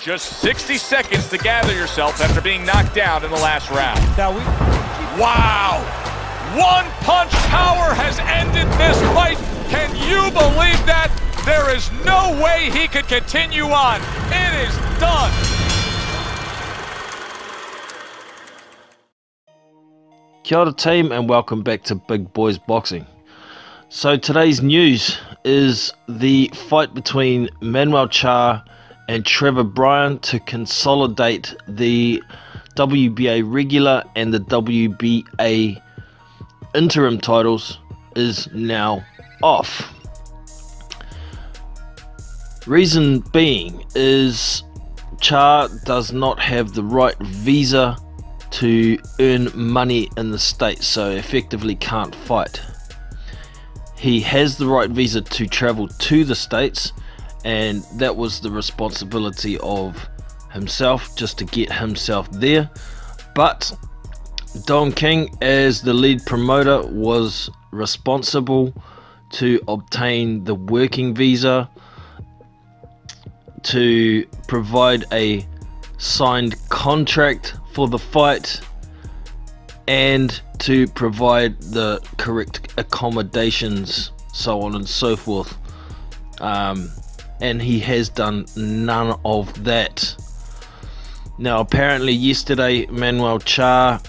Just 60 seconds to gather yourself after being knocked down in the last round. Now we. Wow! One punch power has ended this fight. Can you believe that? There is no way he could continue on. It is done. Kia ora team and welcome back to Big Boys Boxing. So today's news is the fight between Manuel Charr and Trevor Bryan to consolidate the WBA regular and the WBA interim titles is now off. Reason being is Charr does not have the right visa to earn money in the States, so effectively can't fight. He has the right visa to travel to the States, and that was the responsibility of himself just to get himself there. But Don King, as the lead promoter, was responsible to obtain the working visa, to provide a signed contract for the fight, and to provide the correct accommodations, so on and so forth. Um, and he has done none of that. Now, apparently, yesterday, Manuel Charr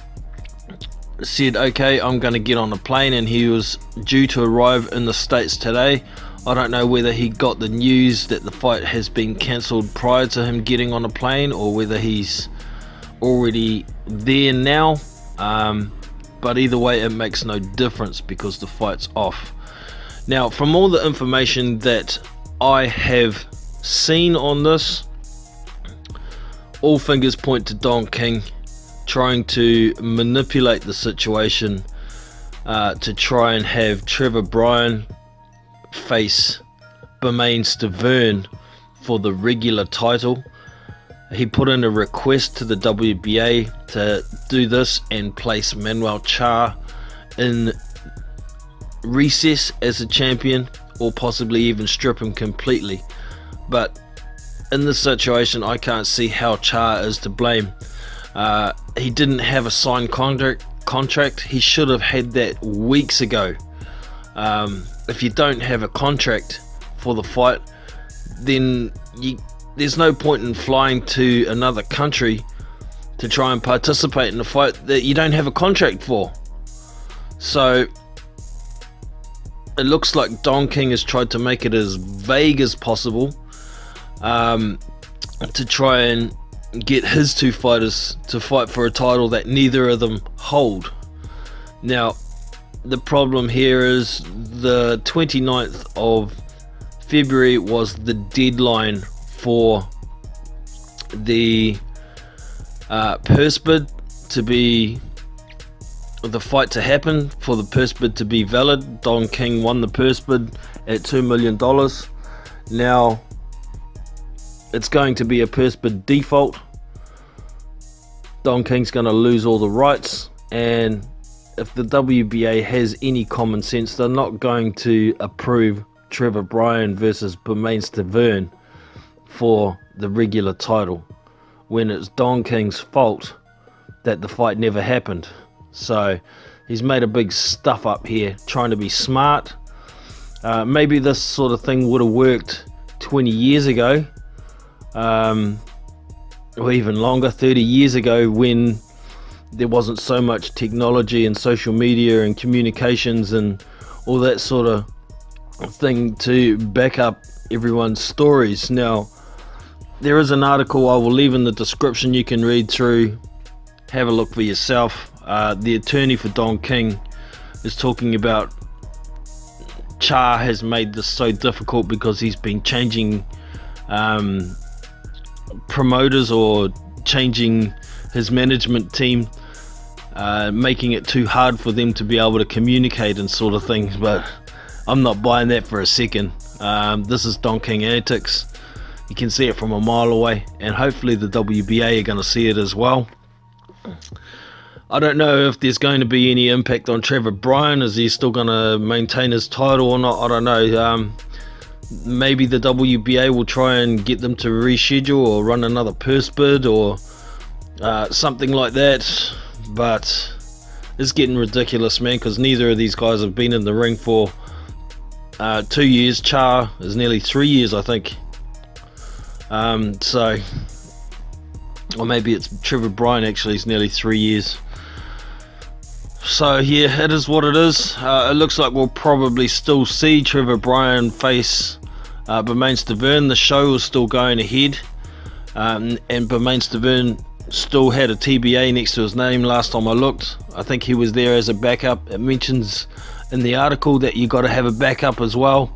said, Okay, I'm going to get on a plane, and he was due to arrive in the States today. I don't know whether he got the news that the fight has been cancelled prior to him getting on a plane or whether he's already there now. Um, but either way, it makes no difference because the fight's off. Now, from all the information that I have seen on this, all fingers point to Don King trying to manipulate the situation uh, to try and have Trevor Bryan face Bermane Stiverne for the regular title. He put in a request to the WBA to do this and place Manuel Charr in recess as a champion or possibly even strip him completely. But in this situation, I can't see how Charr is to blame. Uh, he didn't have a signed contract. Contract. He should have had that weeks ago. Um, if you don't have a contract for the fight, then you, there's no point in flying to another country to try and participate in a fight that you don't have a contract for. So it looks like Don King has tried to make it as vague as possible um, to try and get his two fighters to fight for a title that neither of them hold. Now, the problem here is the 29th of February was the deadline for the uh, bid to be the fight to happen for the purse bid to be valid. Don King won the purse bid at $2 million. Now it's going to be a purse bid default. Don King's going to lose all the rights and if the WBA has any common sense, they're not going to approve Trevor Bryan versus Bermane Stiverne for the regular title when it's Don King's fault that the fight never happened. So he's made a big stuff up here trying to be smart. Uh, maybe this sort of thing would have worked 20 years ago um, or even longer, 30 years ago when there wasn't so much technology and social media and communications and all that sort of thing to back up everyone's stories. Now, there is an article I will leave in the description you can read through, have a look for yourself. Uh, the attorney for Don King is talking about Charr has made this so difficult because he's been changing um, promoters or changing his management team uh, making it too hard for them to be able to communicate and sort of things. But I'm not buying that for a second. Um, this is Don King antics. You can see it from a mile away, and hopefully the WBA are going to see it as well. I don't know if there's going to be any impact on Trevor Bryan. Is he still going to maintain his title or not? I don't know. Um, maybe the WBA will try and get them to reschedule or run another purse bid or uh, something like that. But it's getting ridiculous, man, because neither of these guys have been in the ring for uh, two years. Charr is nearly three years, I think. Um, so, or maybe it's Trevor Bryan actually is nearly three years. So yeah, it is what it is. Uh, it looks like we'll probably still see Trevor Bryan face uh, Bermane Stiverne. The show is still going ahead, um, and Bermane Stiverne still had a TBA next to his name last time I looked. I think he was there as a backup. It mentions in the article that you got to have a backup as well.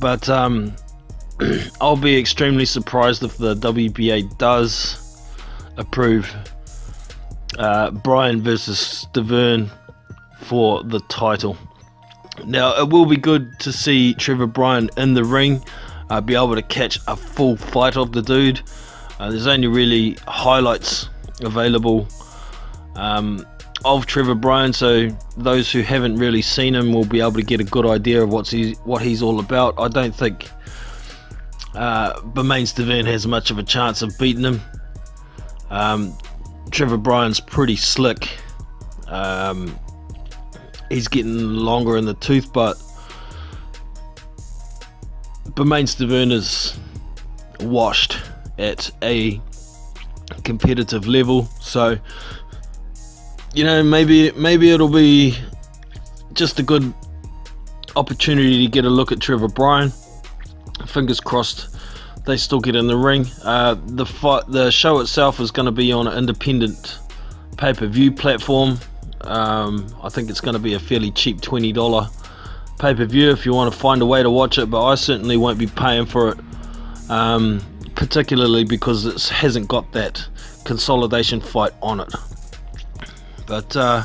But um, I'll be extremely surprised if the WBA does approve uh, Bryan versus Stiverne for the title. Now, it will be good to see Trevor Bryan in the ring, uh, be able to catch a full fight of the dude. Uh, there's only really highlights available um, of Trevor Bryan, so those who haven't really seen him will be able to get a good idea of what's he, what he's all about. I don't think uh, Bermane Stiverne has much of a chance of beating him. Um, Trevor Bryan's pretty slick. Um, he's getting longer in the tooth, but Bermane Stiverne is washed at a competitive level. So, you know, maybe maybe it'll be just a good opportunity to get a look at Trevor Bryan. Fingers crossed they still get in the ring. Uh, the fight, the show itself is going to be on an independent pay-per-view platform. Um, I think it's going to be a fairly cheap twenty dollar pay-per-view if you want to find a way to watch it. But I certainly won't be paying for it, um, particularly because it hasn't got that consolidation fight on it. But uh,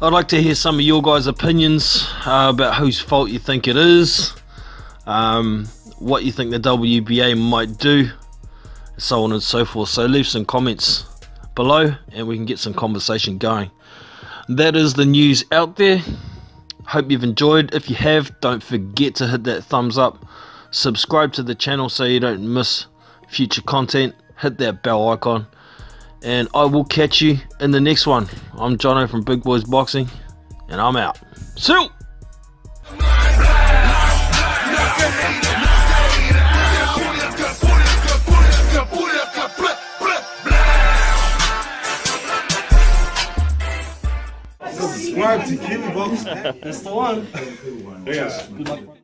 I'd like to hear some of your guys' opinions uh, about whose fault you think it is. Um, what you think the WBA might do, so on and so forth. So leave some comments below and we can get some conversation going. That is the news out there. Hope you've enjoyed. If you have, don't forget to hit that thumbs up. Subscribe to the channel so you don't miss future content. Hit that bell icon. And I will catch you in the next one. I'm Jono from Big Boys Boxing. And I'm out. See you! That's the one. Yeah.